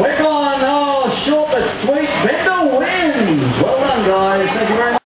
Wick on, oh, short but sweet. Bender wins. Well done, guys. Thank you very much.